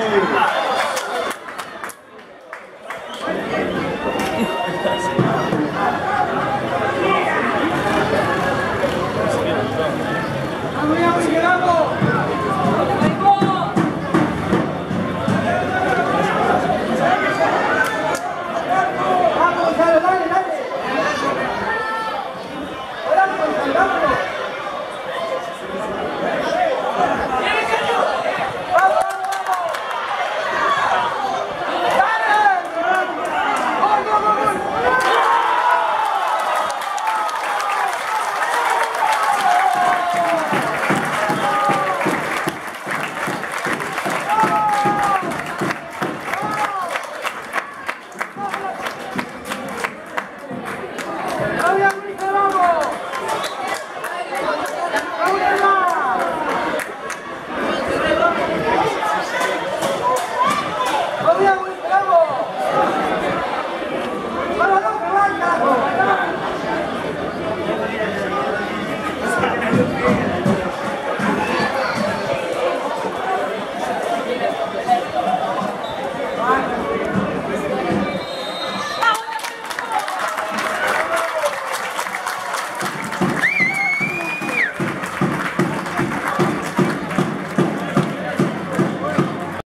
Janeiro.